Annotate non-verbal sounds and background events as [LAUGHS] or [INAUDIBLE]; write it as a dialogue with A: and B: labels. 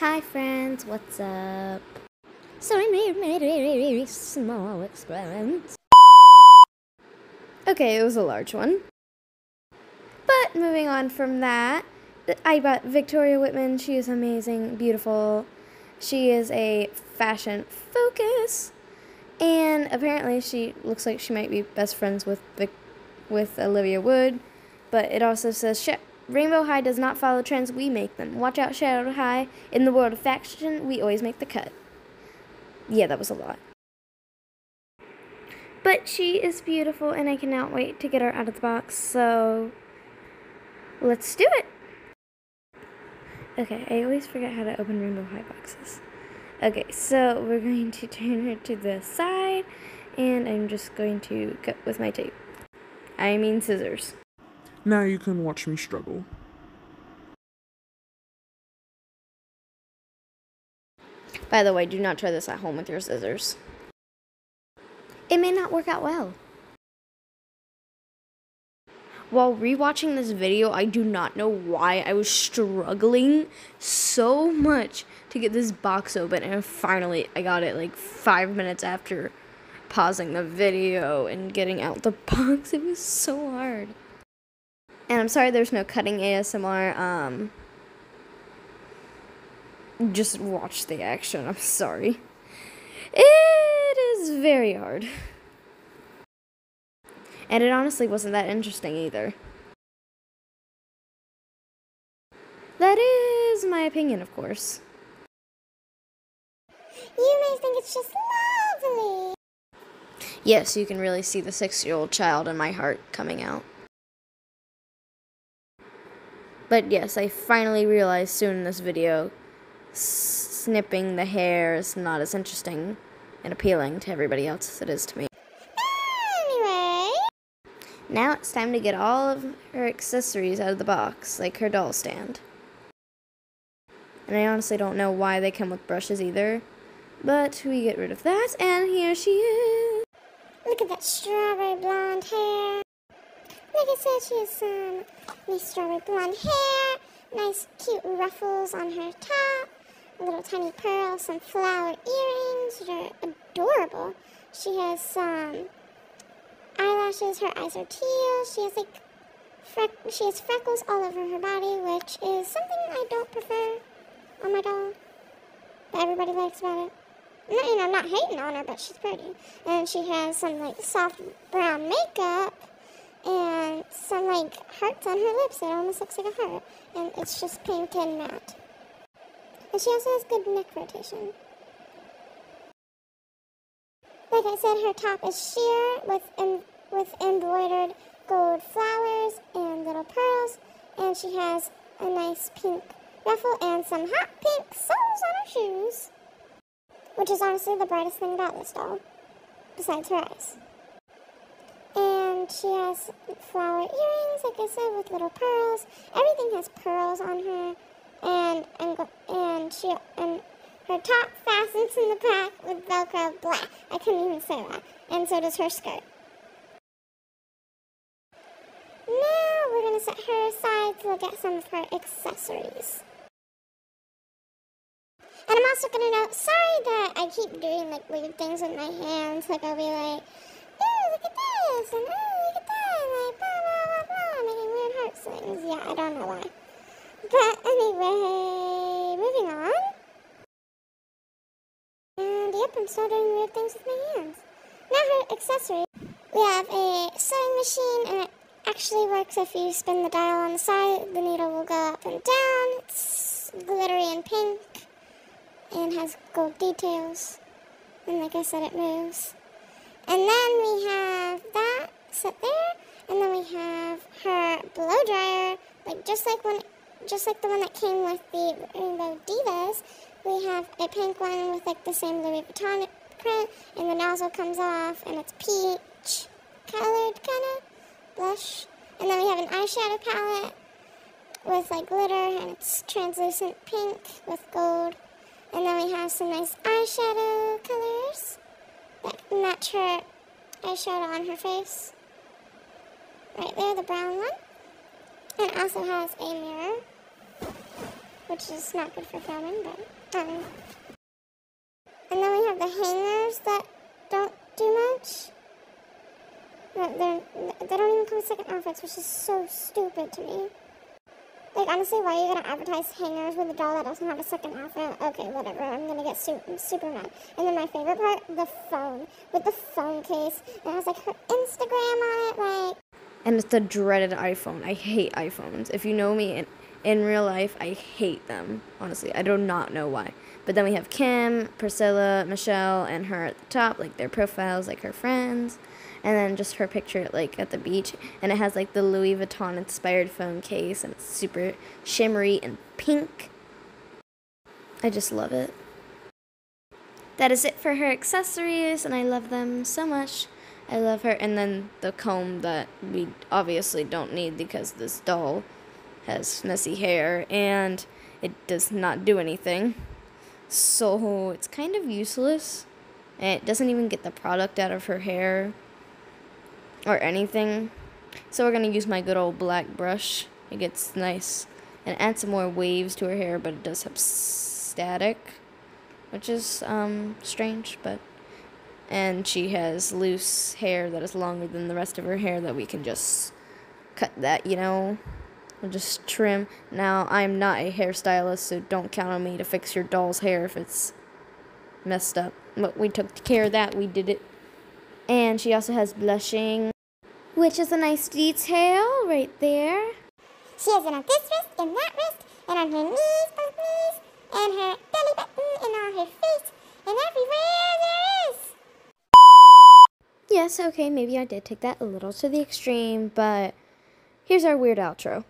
A: Hi friends, what's up? So I made, made a small experiment. Okay, it was a large one. But moving on from that, I bought Victoria Whitman. She is amazing, beautiful. She is a fashion focus. And apparently she looks like she might be best friends with Vic- with Olivia Wood. But it also says, Rainbow High does not follow trends, we make them. Watch out, Shadow High. In the world of faction, we always make the cut. Yeah, that was a lot. But she is beautiful, and I cannot wait to get her out of the box, so let's do it. Okay, I always forget how to open Rainbow High boxes. Okay, so we're going to turn her to the side, and I'm just going to cut with my tape. I mean scissors.
B: Now you can watch me struggle.
A: By the way, do not try this at home with your scissors. It may not work out well. While rewatching this video, I do not know why I was struggling so much to get this box open, and finally I got it like five minutes after pausing the video and getting out the [LAUGHS] box. It was so hard. And I'm sorry there's no cutting ASMR. Um, just watch the action. I'm sorry. It is very hard. And it honestly wasn't that interesting either. That is my opinion, of course.
C: You may think it's just lovely.
A: Yes, you can really see the six year old child in my heart coming out. But yes, I finally realized soon in this video snipping the hair is not as interesting and appealing to everybody else as it is to me.
C: Anyway.
A: Now it's time to get all of her accessories out of the box, like her doll stand. And I honestly don't know why they come with brushes either. But we get rid of that, and here she is.
C: Look at that strawberry blonde hair. Like I said, she has some nice strawberry blonde hair, nice cute ruffles on her top, a little tiny pearl, some flower earrings that are adorable. She has some eyelashes, her eyes are teal, she has like freck- she has freckles all over her body, which is something I don't prefer on my doll. But everybody likes about it. No, you know, I'm not hating on her, but she's pretty. And she has some like soft brown makeup and some like hearts on her lips. It almost looks like a heart. And it's just pink and matte. And she also has good neck rotation. Like I said, her top is sheer with em- with embroidered gold flowers and little pearls, and she has a nice pink ruffle and some hot pink soles on her shoes, which is honestly the brightest thing about this doll, besides her eyes. She has flower earrings, like I said, with little pearls. Everything has pearls on her, and and and she and her top fastens in the back with Velcro black. I couldn't even say that. And so does her skirt. Now we're gonna set her aside to look at some of her accessories. And I'm also gonna note, sorry that I keep doing like weird things with my hands. Like I'll be like, ooh, look at this, and ooh, blah blah making weird heart swings. Yeah, I don't know why. But anyway, moving on. And yep, I'm still doing weird things with my hands. Now her accessory. We have a sewing machine, and it actually works if you spin the dial on the side. The needle will go up and down. It's glittery and pink, and has gold details. And like I said, it moves. And then we have that set there, and then we blow dryer, like just like one, just like the one that came with the Rainbow Divas. We have a pink one with like the same Louis Vuitton print, and the nozzle comes off, and it's peach colored kind of blush. And then we have an eyeshadow palette with like glitter, and it's translucent pink with gold. And then we have some nice eyeshadow colors that match her eyeshadow on her face. Right there, the brown one. And it also has a mirror. which is not good for filming, but um. And then we have the hangers that don't do much. They're, they don't even come with second outfits, which is so stupid to me. Like, honestly, why are you gonna advertise hangers with a doll that doesn't have a second outfit? Okay, whatever. I'm gonna get su- super mad. And then my favorite part, the phone. With the phone case. And it has, like, her Instagram on it, like.
A: And it's the dreaded iPhone. I hate iPhones. If you know me in, in real life, I hate them. Honestly, I do not know why. But then we have Kim, Priscilla, Michelle, and her at the top, like their profiles, like her friends and then just her picture like at the beach and it has like the Louis Vuitton inspired phone case and it's super shimmery and pink. I just love it. That is it for her accessories and I love them so much. I love her and then the comb that we obviously don't need because this doll has messy hair and it does not do anything. So it's kind of useless. And it doesn't even get the product out of her hair or anything. So we're going to use my good old black brush. It gets nice and add some more waves to her hair, but it does have static, which is um, strange, but and she has loose hair that is longer than the rest of her hair that we can just cut that, you know. We'll just trim. Now, I'm not a hairstylist, so don't count on me to fix your doll's hair if it's messed up. But we took care of that. We did it. And she also has blushing, which is a nice detail right there.
C: She has it on this wrist, and that wrist, and on her knees, both knees, and her belly button, and on her face, and everywhere.
A: Yes, okay, maybe I did take that a little to the extreme, but here's our weird outro.